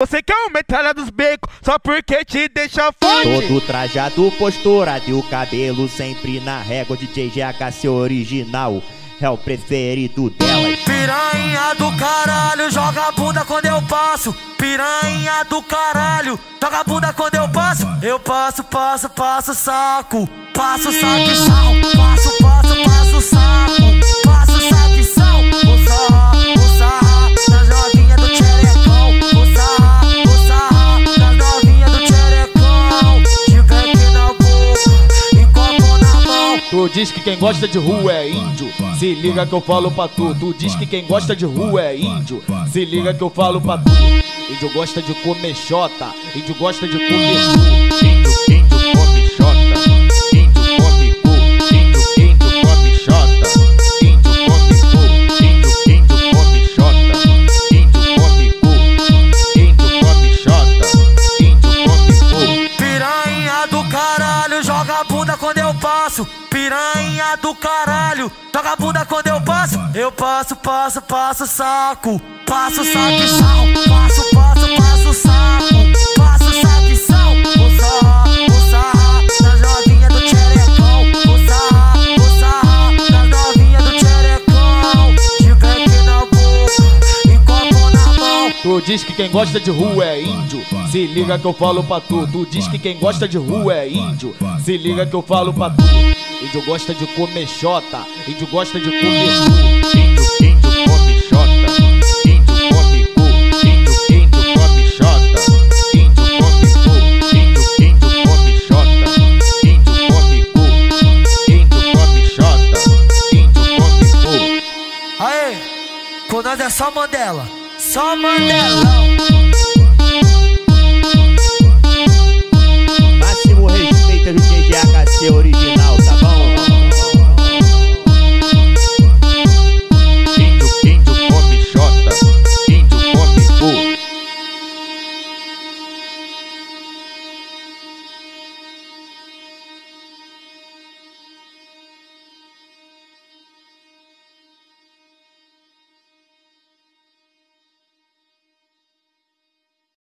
Você quer o metralha dos becos só porque te deixa forte. Todo trajado, posturado e o cabelo sempre na régua. DJ GHC original é o preferido delas. Piranha do caralho, joga a bunda quando eu passo. Piranha do caralho, joga a bunda quando eu passo. Eu passo, passo, passo saco. Passo saque sal, passo, passo Tu diz que quem gosta de rua é índio. Se liga que eu falo pra tu. Tu diz que quem gosta de rua é índio. Se liga que eu falo pra tu. Índio gosta de comer xota. Índio gosta de comer passo. Piranha do caralho, joga bunda quando eu passo. Eu passo, passo, passo saco. Passo saque sal, passo, passo diz que quem gosta de rua é índio. Se liga que eu falo pra tu. Tu diz que quem gosta de rua é índio. Se liga que eu falo pra tu. Índio gosta de comer xota. Índio gosta de comer cu. Índio, índio come xota. Índio come cu. Índio, índio come xota. Índio come cu. Índio, índio come xota. Índio come cu. Índio come xota. Índio come cu. Aê, com é só Mandela, Someone that